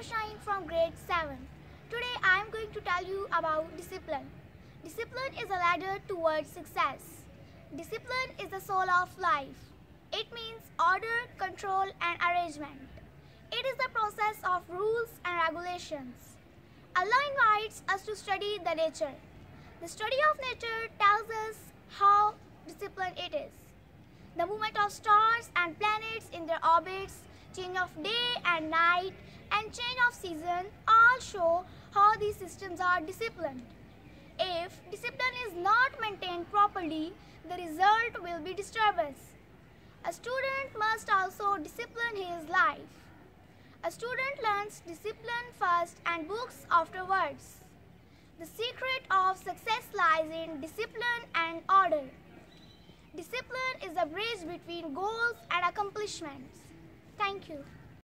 Shaheen from grade 7. Today I am going to tell you about discipline. Discipline is a ladder towards success. Discipline is the soul of life. It means order, control and arrangement. It is the process of rules and regulations. Allah invites us to study the nature. The study of nature tells us how disciplined it is. The movement of stars and planets in their orbits, change of day and night, and change of season all show how these systems are disciplined. If discipline is not maintained properly, the result will be disturbance. A student must also discipline his life. A student learns discipline first and books afterwards. The secret of success lies in discipline and order. Discipline is a bridge between goals and accomplishments. Thank you.